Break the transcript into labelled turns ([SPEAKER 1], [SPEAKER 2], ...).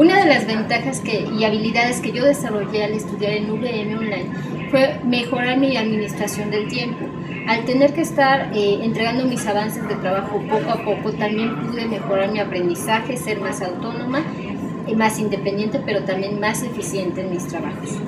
[SPEAKER 1] Una de las ventajas que, y habilidades que yo desarrollé al estudiar en VM Online fue mejorar mi administración del tiempo. Al tener que estar eh, entregando mis avances de trabajo poco a poco, también pude mejorar mi aprendizaje, ser más autónoma, eh, más independiente, pero también más eficiente en mis trabajos.